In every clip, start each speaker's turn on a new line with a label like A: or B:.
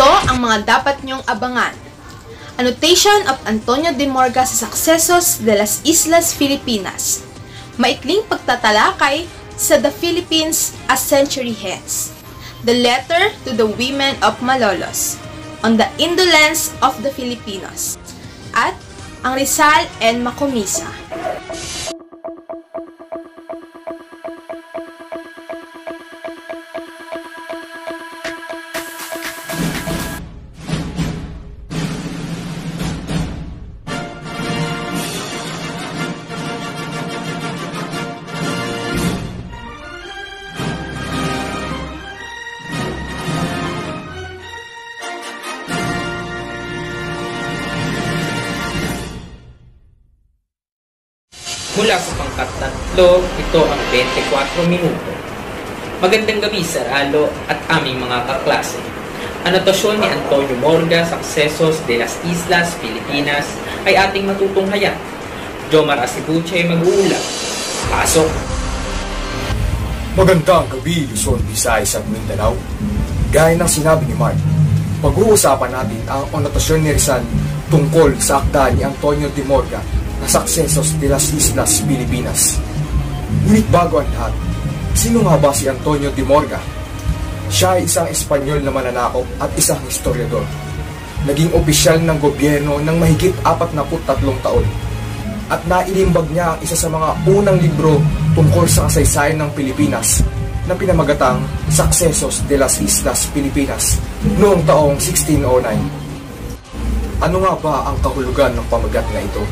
A: Ito ang mga dapat niyong abangan. Annotation of Antonio de Morga sa Sucesos de las Islas Filipinas. Maikling pagtatalakay sa The Philippines a Century Hence. The Letter to the Women of Malolos on the Indolence of the Filipinos. At ang Rizal and Macomisa.
B: Pangkat tatlo, ito ang 24 minuto. Magandang gabi, Sir Alo at aming mga kaklase. Anotasyon ni Antonio Morga sa Accesos de las Islas, Pilipinas ay ating matutunghayan. Jomar Asibuche ay mag-uulat. Pasok!
C: Magandang gabi, Luzon, Visayas at Mindanao. Gaya ng sinabi ni Mark, pag-uusapan natin ang anotasyon ni Rizal tungkol sa akda ni Antonio de Morga na Sucesos de las Islas, Pilipinas. Ngunit bago ang lahat, sino nga ba si Antonio de Morga? Siya ay isang Espanyol na mananakop at isang historiador. Naging opisyal ng gobyerno ng mahigit 43 taon at nailimbag niya ang isa sa mga unang libro tungkol sa kasaysayan ng Pilipinas na pinamagatang Sucesos de las Islas Pilipinas noong taong 1609. Ano nga ba ang kahulugan ng pamagat na ito?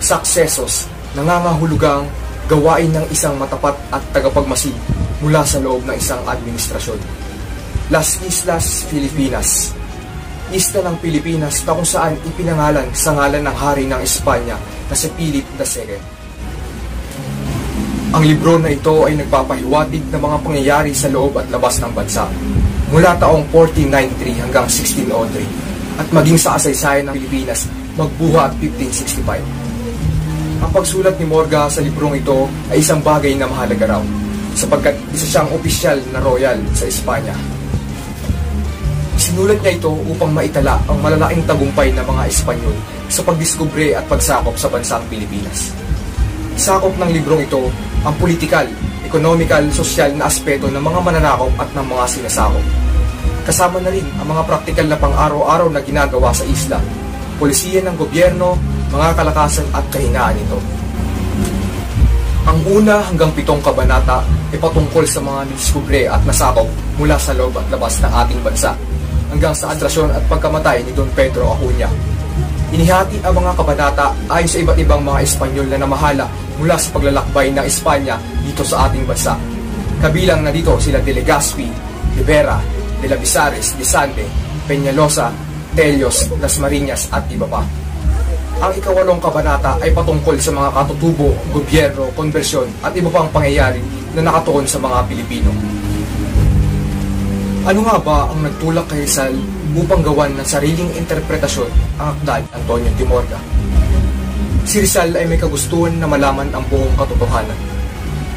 C: Sucesos, nangangahulugang gawain ng isang matapat at tagapagmasid mula sa loob ng isang administrasyon. Las Islas Filipinas Isla ng Pilipinas na kung saan ipinangalan sa ngalan ng hari ng Espanya na si Philip II. Ang libro na ito ay nagpapahiwatig ng mga pangyayari sa loob at labas ng bansa mula taong 1493 hanggang 1603 at maging sa kasaysayan ng Pilipinas magbuha at 1565. Ang pagsulat ni Morga sa librong ito ay isang bagay na mahalaga raw sapagkat isa siyang opisyal na royal sa Espanya. Sinulat niya ito upang maitala ang malalaking tagumpay ng mga Espanyol sa pagdiskubre at pagsakop sa bansang Pilipinas. Sakop ng librong ito ang politikal, ekonomikal, sosyal na aspeto ng mga mananakop at ng mga sinasakop. Kasama na rin ang mga praktikal na pang-araw-araw na ginagawa sa isla, polisiya ng gobyerno, mga kalakasan at kahinaan nito. Ang una hanggang pitong kabanata ay patungkol sa mga nidiskubre at nasakop mula sa loob at labas ng ating bansa hanggang sa adrasyon at pagkamatay ni Don Pedro Acuna. Inihati ang mga kabanata ayon sa iba't ibang mga Espanyol na namahala mula sa paglalakbay ng Espanya dito sa ating bansa. Kabilang na dito sila De Legazpi, Rivera, De la Visares, De Sande, Peñalosa, Telios, Las Marinas at iba pa. Ang ikawalong kabanata ay patungkol sa mga katutubo, gobyerno, konversyon at iba pang pangyayari na nakatuon sa mga Pilipino. Ano nga ba ang nagtulak kay Rizal upang gawan ng sariling interpretasyon ang akda ni Antonio Timorga? Si Rizal ay may kagustuhan na malaman ang buong katotohanan.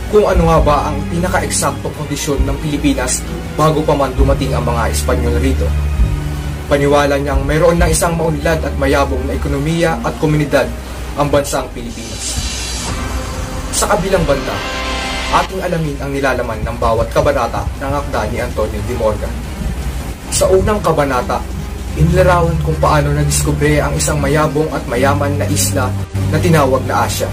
C: Kung ano nga ba ang pinaka-eksaktong kondisyon ng Pilipinas bago pa man dumating ang mga Espanyol rito. Paniwala niyang mayroon na isang maunlad at mayabong na ekonomiya at komunidad ang bansang Pilipinas. Sa kabilang banda, ating alamin ang nilalaman ng bawat kabanata ng akda ni Antonio de Morga. Sa unang kabanata, inilarawan kung paano nadiskubre ang isang mayabong at mayaman na isla na tinawag na Asia.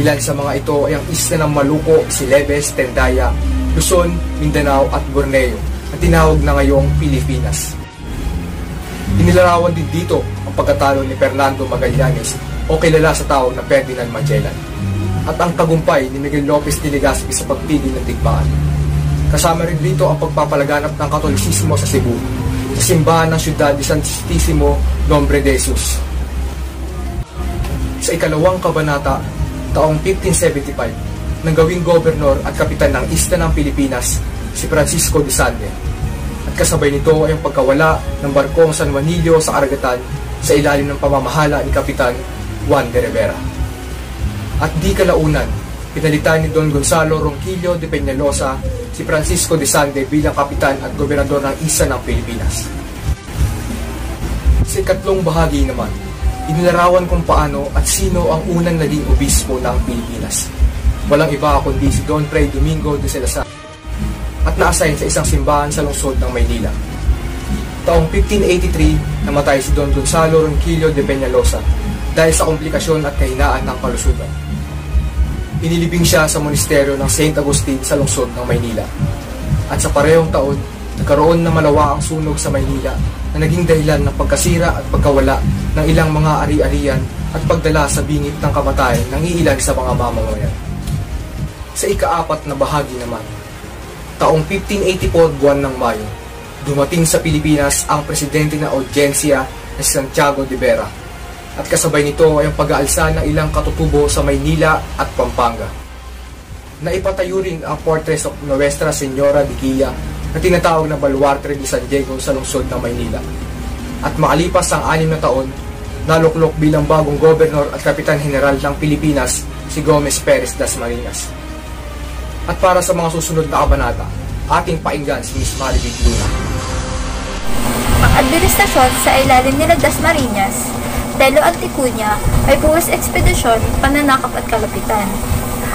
C: Ilan sa mga ito ay ang isla ng Maluco, Silebes, Tendaya, Luzon, Mindanao at Borneo na tinawag na ngayong Pilipinas. Inilarawan din dito ang pagkatalo ni Fernando Magallanes o kilala sa tawag na Ferdinand Magellan at ang tagumpay ni Miguel Lopez de Legazpi sa pagpili ng digmaan. Kasama rin dito ang pagpapalaganap ng Katolisismo sa Cebu, sa simbahan ng siyudad ni Santissimo Nombre de Jesus. Sa ikalawang kabanata, taong 1575, nang gawing gobernador at kapitan ng isla ng Pilipinas, si Francisco de Sande. At kasabay nito ay ang pagkawala ng barkong San Juanillo sa karagatan sa ilalim ng pamamahala ni Kapitan Juan de Rivera at di kalaunan, pinalitan ni Don Gonzalo Ronquillo de Peñalosa si Francisco de Sande bilang kapitan at gobernador ng isa ng Pilipinas. Sa ikatlong bahagi naman, inilarawan kung paano at sino ang unang naging obispo ng Pilipinas. Walang iba kundi si Don Fray Domingo de Salazar at na-assign sa isang simbahan sa lungsod ng Maynila. Taong 1583, namatay si Don Gonzalo Ronquillo de Peñalosa dahil sa komplikasyon at kahinaan ng kalusugan. Inilibing siya sa monasteryo ng St. Agustin sa lungsod ng Maynila. At sa parehong taon, nagkaroon na malawa ang sunog sa Maynila na naging dahilan ng pagkasira at pagkawala ng ilang mga ari-arian at pagdala sa bingit ng kamatayan ng iilan sa mga mamamayan. Sa ikaapat na bahagi naman, taong 1584 buwan ng Mayo, dumating sa Pilipinas ang presidente ng audyensya na si Santiago de Vera at kasabay nito ay ang pag-aalsa ng ilang katutubo sa Maynila at Pampanga. Naipatayo rin ang Fortress of Nuestra Señora de Guia na tinatawag na Baluarte de San Diego sa lungsod ng Maynila. At makalipas ang anim na taon, naluklok bilang bagong gobernador at kapitan general ng Pilipinas si Gomez Perez das Marinas. At para sa mga susunod na kabanata, ating painggan si Miss Maribig Luna.
D: Ang administrasyon sa ilalim nila Dasmariñas, Telo Anticuña ay puwas ekspedisyon, pananakop at kalapitan.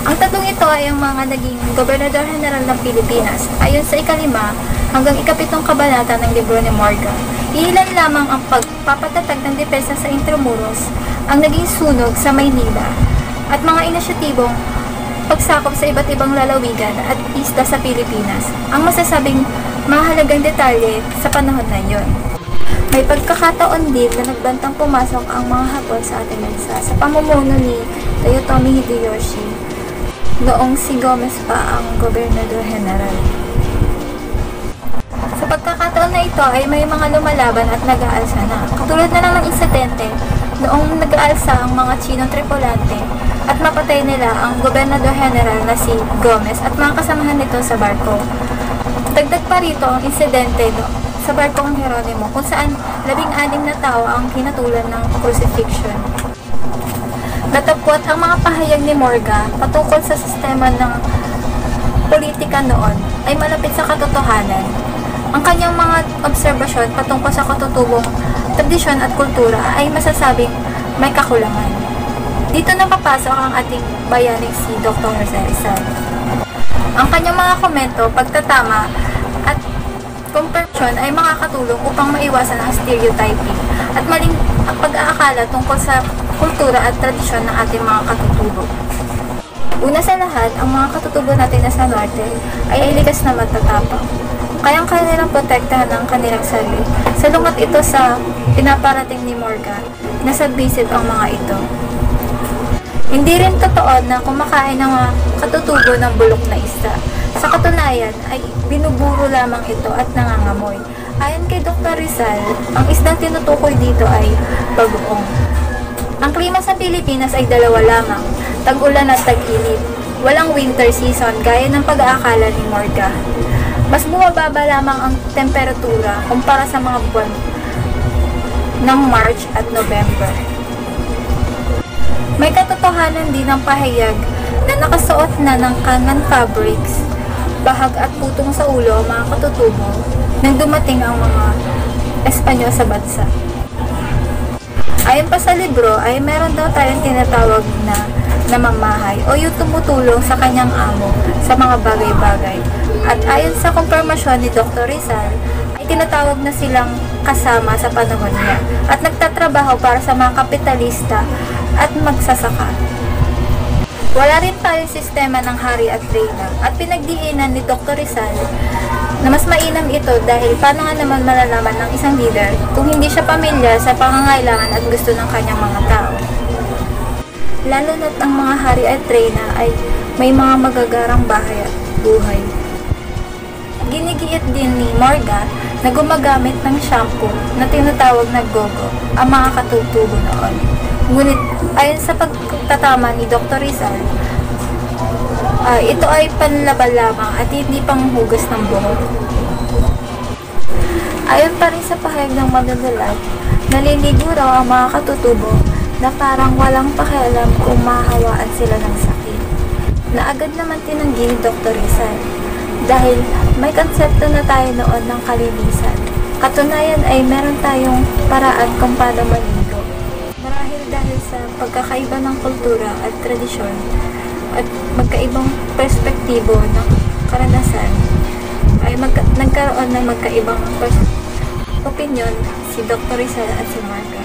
D: Ang tatlong ito ay ang mga naging Gobernador General ng Pilipinas ayon sa ikalima hanggang ikapitong kabanata ng libro ni Morgan. Ilan lamang ang pagpapatatag ng depensa sa Intramuros, ang naging sunog sa Maynila, at mga inisyatibong pagsakop sa iba't ibang lalawigan at isla sa Pilipinas, ang masasabing mahalagang detalye sa panahon na yon. May pagkakataon din na nagbantang pumasok ang mga Hapon sa ating bansa sa pamumuno ni Toyotomi Hideyoshi noong si Gomez pa ang Gobernador General. Sa pagkakataon na ito ay may mga lumalaban at nag-aalsa na. Katulad na lang ng insidente noong nag-aalsa ang mga Chinong tripulante at mapatay nila ang Gobernador General na si Gomez at mga kasamahan nito sa barko. Dagdag pa rito ang insidente no, sa barkong Heronimo kung saan labing-anim na tao ang kinatulan ng crucifixion. Natapwat ang mga pahayag ni Morga patungkol sa sistema ng politika noon ay malapit sa katotohanan. Ang kanyang mga obserbasyon patungkol sa katutubong tradisyon at kultura ay masasabing may kakulangan. Dito na papasok ang ating bayaning si Dr. Jose Rizal. Ang kanyang mga komento, pagtatama at compression ay makakatulong upang maiwasan ang stereotyping at maling pag-aakala tungkol sa kultura at tradisyon ng ating mga katutubo. Una sa lahat, ang mga katutubo natin na sa norte ay likas na matatapang. Kayang kanilang protektahan ang kanilang sarili. Salungat ito sa pinaparating ni Morgan na submissive ang mga ito. Hindi rin totoo na kumakain ng mga katutubo ng bulok na isda. Sa katunayan ay binuburo lamang ito at nangangamoy. Ayon kay Dr. Rizal, ang isdang tinutukoy dito ay bagoong. Ang klima sa Pilipinas ay dalawa lamang, tag-ulan at tag-init. Walang winter season gaya ng pag-aakala ni Morga. Mas bumababa lamang ang temperatura kumpara sa mga buwan ng March at November. May katotohanan din ang pahayag na nakasuot na ng kangan fabrics, bahag at putong sa ulo ang mga katutubo nang dumating ang mga Espanyol sa bansa. Ayon pa sa libro ay meron daw tayong tinatawag na namamahay o yung tumutulong sa kanyang amo sa mga bagay-bagay. At ayon sa kumpirmasyon ni Dr. Rizal, ay tinatawag na silang kasama sa panahon niya at nagtatrabaho para sa mga kapitalista at magsasaka. Wala rin tayong sistema ng hari at reyna at pinagdiinan ni Dr. Rizal na mas mainam ito dahil paano nga naman malalaman ng isang leader kung hindi siya pamilya sa pangangailangan at gusto ng kanyang mga tao. Lalo na't ang mga hari at reyna ay may mga magagarang bahay at buhay. Ginigiit din ni Morga na gumagamit ng shampoo na tinatawag na gogo ang mga katutubo noon. Ngunit ayon sa pagtatama ni Dr. Rizal, uh, ito ay panlaban lamang at hindi panghugas ng buhok. Ayon pa rin sa pahayag ng madadalat, naliligo raw ang mga katutubo na parang walang pakialam kung mahawaan sila ng sakit. Na agad naman tinanggi ni Dr. Rizal dahil may konsepto na tayo noon ng kalinisan. Katunayan ay meron tayong paraan kung paano maligo. Marahil dahil sa pagkakaiba ng kultura at tradisyon at magkaibang perspektibo ng karanasan ay magka- nagkaroon ng magkaibang opinion si Dr. Rizal at si Marga.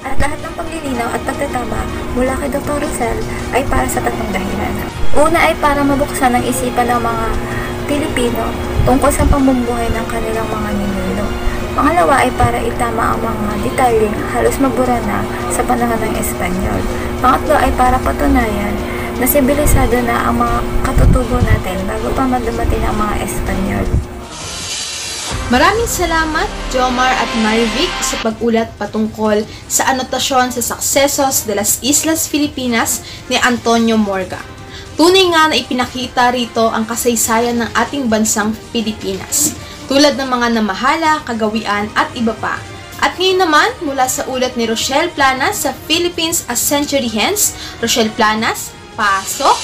D: At lahat ng paglilinaw at pagtatama mula kay Dr. Rizal ay para sa tatlong dahilan. Una ay para mabuksan ang isipan ng mga Pilipino tungkol sa pamumuhay ng kanilang mga ninuno. Pangalawa ay para itama ang mga detalyeng halos mabura na sa panahon ng Espanyol. Pangatlo ay para patunayan na sibilisado na ang mga katutubo natin bago pa madumating ang mga Espanyol.
A: Maraming salamat, Jomar at Marivic, sa pag-ulat patungkol sa anotasyon sa Sucesos de las Islas Filipinas ni Antonio Morga. Tunay nga na ipinakita rito ang kasaysayan ng ating bansang Pilipinas, tulad ng mga namahala, kagawian at iba pa. At ngayon naman, mula sa ulat ni Rochelle Planas sa Philippines a Century Hence, Rochelle Planas, pasok!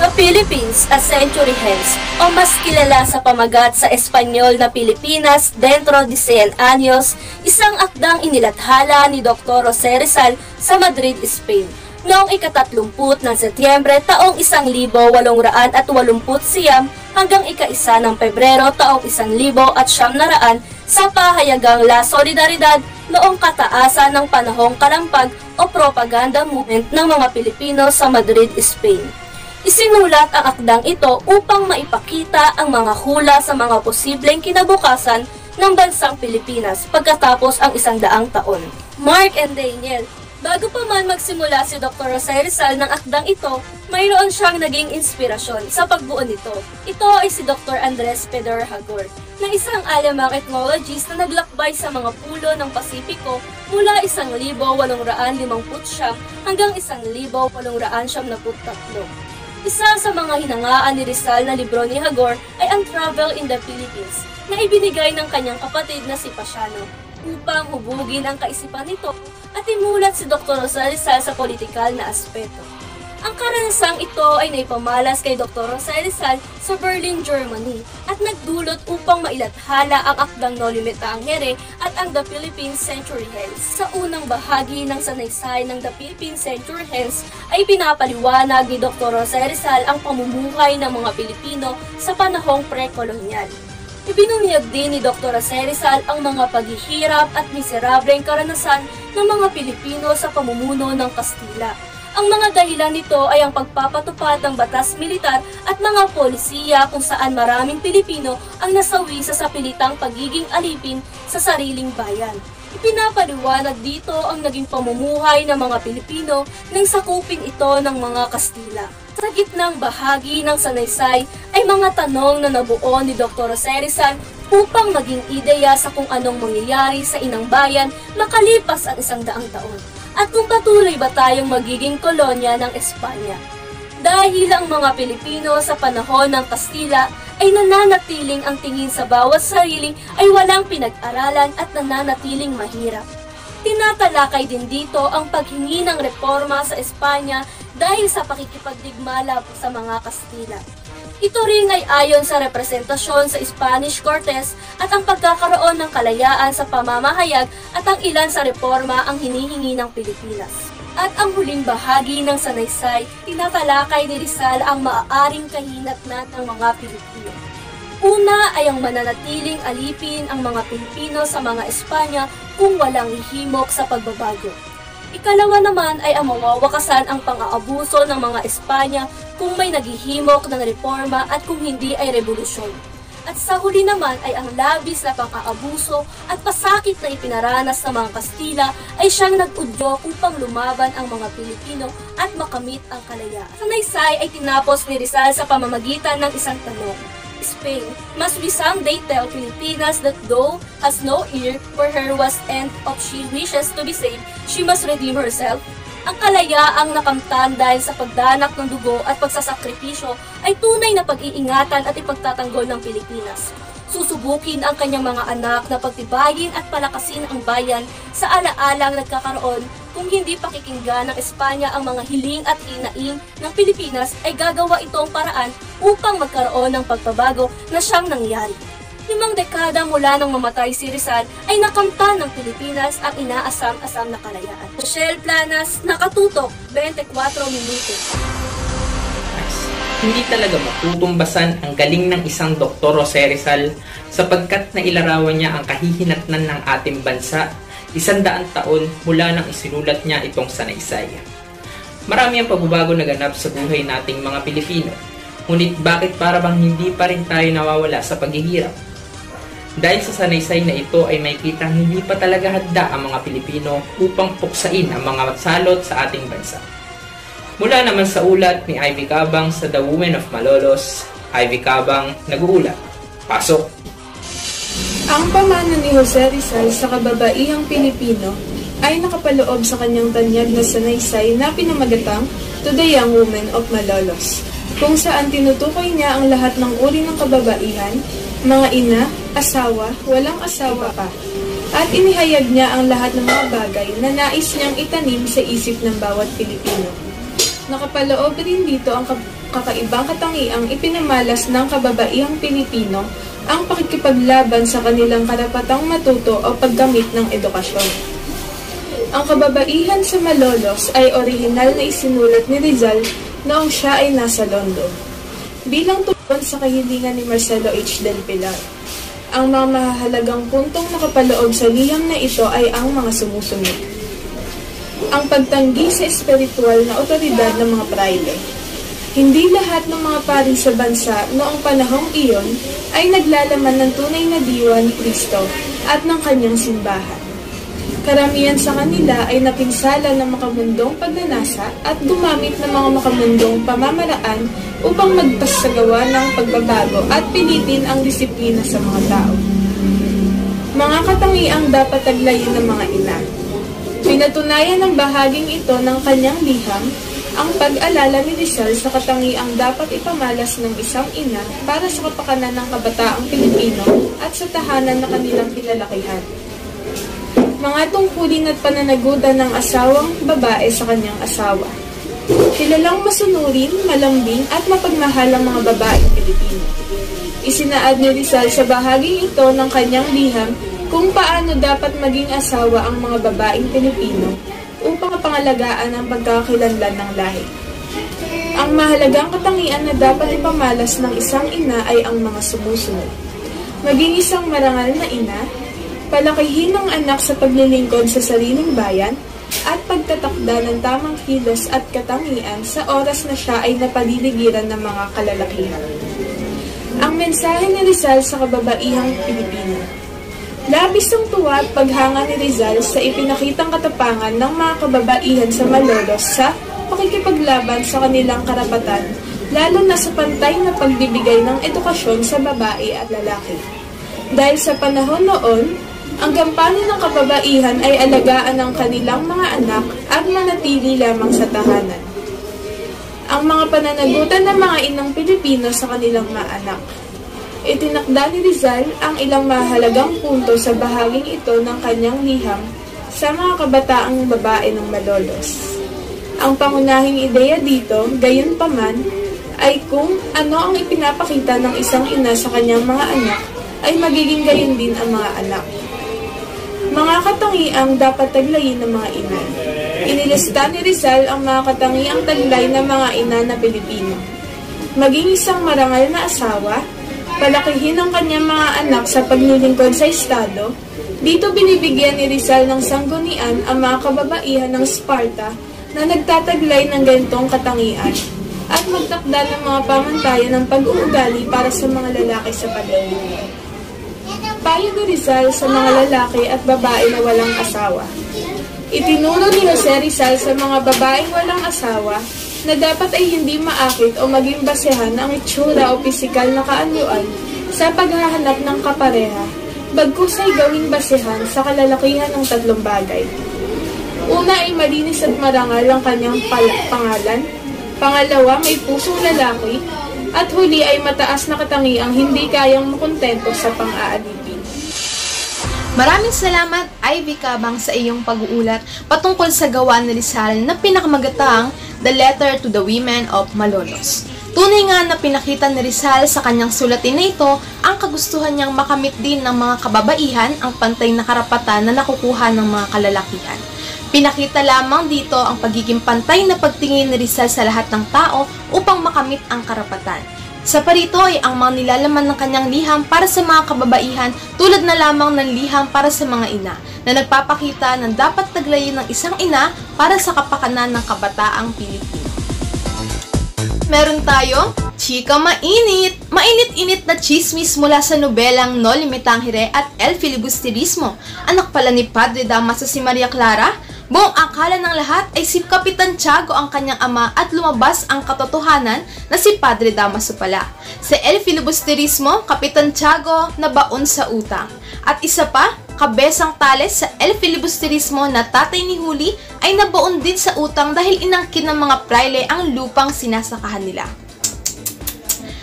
E: The Philippines, a century hence, o mas kilala sa pamagat sa Espanyol na Pilipinas dentro de 100 años, isang akdang inilathala ni Dr. Jose Rizal sa Madrid, Spain. Noong ikatatlumput ng Setyembre taong 1880 siyam hanggang ika-isa ng Pebrero taong 1900 at siyam na raan sa pahayagang La Solidaridad noong kataasan ng panahong kalampag o propaganda movement ng mga Pilipino sa Madrid, Spain. Isinulat ang akdang ito upang maipakita ang mga hula sa mga posibleng kinabukasan ng bansang Pilipinas pagkatapos ang isang daang taon. Mark and Daniel, bago pa man magsimula si Dr. Jose Rizal ng akdang ito, mayroon siyang naging inspirasyon sa pagbuo nito. Ito ay si Dr. Andres Pedro Hagor, na isang alamang ethnologist na naglakbay sa mga pulo ng Pasipiko mula 1859 hanggang 1883. Isa sa mga hinangaan ni Rizal na libro ni Hagor ay ang Travel in the Philippines na ibinigay ng kanyang kapatid na si Pasiano upang hubugin ang kaisipan nito at imulat si Dr. Jose Rizal sa politikal na aspeto. Ang karanasang ito ay naipamalas kay Dr. Jose Rizal sa Berlin, Germany at nagdulot upang mailathala ang akdang Noli Me Tangere at ang The Philippine Century Hence. Sa unang bahagi ng sanaysay ng The Philippine Century Hence ay pinapaliwanag ni Dr. Jose Rizal ang pamumuhay ng mga Pilipino sa panahong pre-kolonyal. Ibinunyag din ni Dr. Jose ang mga paghihirap at miserableng karanasan ng mga Pilipino sa pamumuno ng Kastila. Ang mga dahilan nito ay ang pagpapatupad ng batas militar at mga polisiya kung saan maraming Pilipino ang nasawi sa sapilitang pagiging alipin sa sariling bayan. Ipinapaliwanag dito ang naging pamumuhay ng mga Pilipino nang sakupin ito ng mga Kastila. Sa gitnang bahagi ng sanaysay ay mga tanong na nabuo ni Dr. Jose Rizal upang maging ideya sa kung anong mangyayari sa inang bayan makalipas ang isang daang taon at kung patuloy ba tayong magiging kolonya ng Espanya. Dahil ang mga Pilipino sa panahon ng Kastila ay nananatiling ang tingin sa bawat sarili ay walang pinag-aralan at nananatiling mahirap. Tinatalakay din dito ang paghingi ng reforma sa Espanya dahil sa pakikipagdigmala sa mga Kastila. Ito rin ay ayon sa representasyon sa Spanish Cortes at ang pagkakaroon ng kalayaan sa pamamahayag at ang ilan sa reforma ang hinihingi ng Pilipinas. At ang huling bahagi ng sanaysay, tinatalakay ni Rizal ang maaaring kahinatnan ng mga Pilipino. Una ay ang mananatiling alipin ang mga Pilipino sa mga Espanya kung walang hihimok sa pagbabago. Ikalawa naman ay ang mawawakasan ang pang-aabuso ng mga Espanya kung may naghihimok ng reforma at kung hindi ay revolusyon. At sa huli naman ay ang labis na pang-aabuso at pasakit na ipinaranas ng mga Kastila ay siyang nag-udyo upang lumaban ang mga Pilipino at makamit ang kalayaan. Sa naysay ay tinapos ni Rizal sa pamamagitan ng isang tanong. Spain, must we someday tell Filipinas that though has no ear for her was and of she wishes to be saved, she must redeem herself? Ang kalayaang nakamtan dahil sa pagdanak ng dugo at pagsasakripisyo ay tunay na pag-iingatan at ipagtatanggol ng Pilipinas. Susubukin ang kanyang mga anak na pagtibayin at palakasin ang bayan sa alaalang nagkakaroon kung hindi pakikinggan ng Espanya ang mga hiling at hinaing ng Pilipinas ay gagawa itong paraan upang magkaroon ng pagbabago na siyang nangyari. limang dekada mula nang mamatay si Rizal ay nakamtan ng Pilipinas ang inaasam-asam na kalayaan. Rochelle Planas, nakatutok, 24 minuto.
B: Hindi talaga matutumbasan ang galing ng isang Dr. Jose Rizal sapagkat nailarawan niya ang kahihinatnan ng ating bansa isandaan taon mula nang isinulat niya itong sanaysay. Marami ang pagbabago na ganap sa buhay nating mga Pilipino. Ngunit bakit para bang hindi pa rin tayo nawawala sa paghihirap? Dahil sa sanaysay na ito ay may kitang hindi pa talaga hadda ang mga Pilipino upang puksain ang mga salot sa ating bansa. Mula naman sa ulat ni Ivy Cabang sa The Women of Malolos, Ivy Cabang nag-uulat. Pasok!
A: Ang pamana ni Jose Rizal sa kababaihang Pilipino ay nakapaloob sa kanyang tanyag na sanaysay na pinamagatang To the Young Women of Malolos, kung saan tinutukoy niya ang lahat ng uri ng kababaihan, mga ina, asawa, walang asawa pa, at inihayag niya ang lahat ng mga bagay na nais niyang itanim sa isip ng bawat Pilipino. Nakapaloob rin dito ang kakaibang katangiang ipinamalas ng kababaihang Pilipino ang pakikipaglaban sa kanilang karapatang matuto o paggamit ng edukasyon. Ang kababaihan sa Malolos ay orihinal na isinulat ni Rizal noong siya ay nasa London. Bilang tugon sa kahilingan ni Marcelo H. Del Pilar, ang mga mahalagang puntong nakapaloob sa liham na ito ay ang mga sumusunod ang pagtanggi sa espiritual na otoridad ng mga praile. Hindi lahat ng mga pari sa bansa noong panahong iyon ay naglalaman ng tunay na diwa ni Kristo at ng kanyang simbahan. Karamihan sa kanila ay napinsala ng makamundong pagnanasa at gumamit ng mga makamundong pamamaraan upang magpasagawa ng pagbabago at pilitin ang disiplina sa mga tao. Mga katangiang dapat taglayin ng mga ina Pinatunayan ng bahaging ito ng kanyang liham ang pag-alala ni Rizal sa katangiang dapat ipamalas ng isang ina para sa kapakanan ng kabataang Pilipino at sa tahanan na kanilang pinalakihan. Mga tungkulin at pananagutan ng asawang babae sa kanyang asawa. Kilalang masunurin, malambing at mapagmahal ang mga babaeng Pilipino. Isinaad ni Rizal sa bahaging ito ng kanyang liham kung paano dapat maging asawa ang mga babaeng Pilipino upang pangalagaan ang pagkakakilanlan ng lahi. Ang mahalagang katangian na dapat ipamalas ng isang ina ay ang mga sumusunod. Maging isang marangal na ina, palakihin ng anak sa paglilingkod sa sariling bayan, at pagtatakda ng tamang kilos at katangian sa oras na siya ay napaliligiran ng mga kalalakihan. Ang mensahe ni Rizal sa kababaihang Pilipino Labis ang tuwa at paghanga ni Rizal sa ipinakitang katapangan ng mga kababaihan sa Malolos sa pakikipaglaban sa kanilang karapatan, lalo na sa pantay na pagbibigay ng edukasyon sa babae at lalaki. Dahil sa panahon noon, ang gampanin ng kababaihan ay alagaan ng kanilang mga anak at manatili lamang sa tahanan. Ang mga pananagutan ng mga inang Pilipino sa kanilang mga anak Itinakda ni Rizal ang ilang mahalagang punto sa bahaging ito ng kanyang liham sa mga kabataang babae ng Malolos. Ang pangunahing ideya dito, gayon paman, ay kung ano ang ipinapakita ng isang ina sa kanyang mga anak, ay magiging gayon din ang mga anak. Mga katangiang dapat taglayin ng mga ina. Inilista ni Rizal ang mga katangiang taglay ng mga ina na Pilipino. Maging isang marangal na asawa, palakihin ang kanyang mga anak sa paglilingkod sa Estado, dito binibigyan ni Rizal ng sanggunian ang mga kababaihan ng Sparta na nagtataglay ng ganitong katangian at magtakda ng mga pamantayan ng pag-uugali para sa mga lalaki sa paligid. Payo ni Rizal sa mga lalaki at babae na walang asawa. Itinuro ni Jose Rizal sa mga babaeng walang asawa na dapat ay hindi maakit o maging basehan ang itsura o pisikal na kaanyuan sa paghahanap ng kapareha, bagkus ay gawing basehan sa kalalakihan ng tatlong bagay. Una ay malinis at marangal ang kanyang pangalan, pangalawa may pusong lalaki, at huli ay mataas na katangiang hindi kayang makontento sa pang-aalipin.
F: Maraming salamat, Ivy Kabang, sa iyong pag-uulat patungkol sa gawa ni Rizal na pinakamagatang The Letter to the Women of Malolos. Tunay nga na pinakita ni Rizal sa kanyang sulatin na ito ang kagustuhan niyang makamit din ng mga kababaihan ang pantay na karapatan na nakukuha ng mga kalalakihan. Pinakita lamang dito ang pagiging pantay na pagtingin ni Rizal sa lahat ng tao upang makamit ang karapatan. Sa parito ay ang mga nilalaman ng kanyang liham para sa mga kababaihan tulad na lamang ng liham para sa mga ina na nagpapakita ng dapat taglayin ng isang ina para sa kapakanan ng kabataang Pilipino. Meron tayong Chika Mainit! Mainit-init na chismis mula sa nobelang No Limitangere at El Filibusterismo. Anak pala ni Padre Damaso si Maria Clara. Buong akala ng lahat ay si Kapitan Tiago ang kanyang ama at lumabas ang katotohanan na si Padre Damaso pala. Sa El Filibusterismo, Kapitan Tiago nabaon sa utang. At isa pa, kabesang tales sa El Filibusterismo na tatay ni Huli ay nabaon din sa utang dahil inangkin ng mga praile ang lupang sinasakahan nila.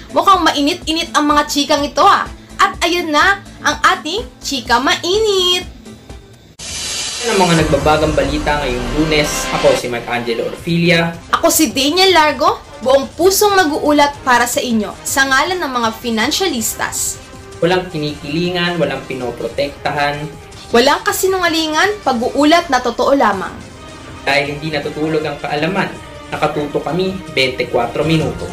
F: Mukhang mainit-init ang mga chikang ito ah. At ayan na ang ating chika mainit.
B: Yan ang mga nagbabagang balita ngayong lunes. Ako si Mike Angelo Orfilia.
F: Ako si Daniel Largo, buong pusong mag-uulat para sa inyo sa ngalan ng mga financialistas.
B: Walang kinikilingan, walang pinoprotektahan,
F: Walang kasinungalingan, pag-uulat na totoo lamang.
B: dahil hindi natutulog ang kaalaman. Nakatuto kami 24 minuto.